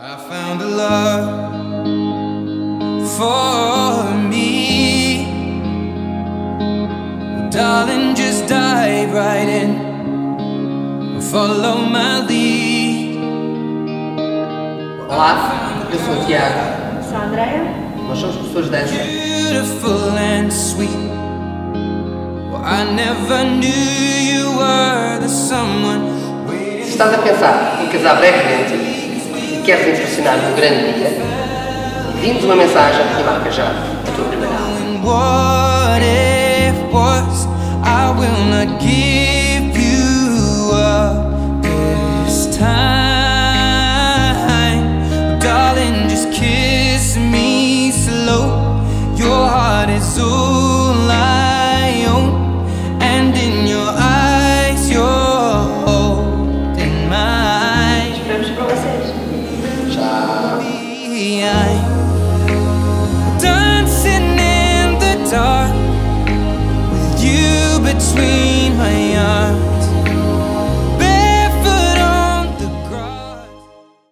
I found a love for me. Darling, just dive right in. Follow my lead. Olá, eu sou o Tiago, Sou a Andrea. nós somos professores de dança. Beautiful and sweet. Well, I never knew you were the someone. Se estás a pensar em casar brevemente e queres impressionar no grande dia, envie-nos uma mensagem e marca já a tua primeira aula. Kiss me slow Your heart is all Dancing in the dark with you between my